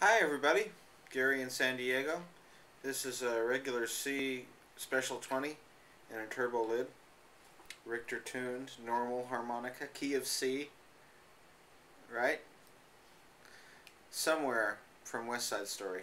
Hi everybody, Gary in San Diego. This is a regular C Special 20 and a TurboLid. Richter tuned, normal harmonica, key of C, right? Somewhere from West Side Story.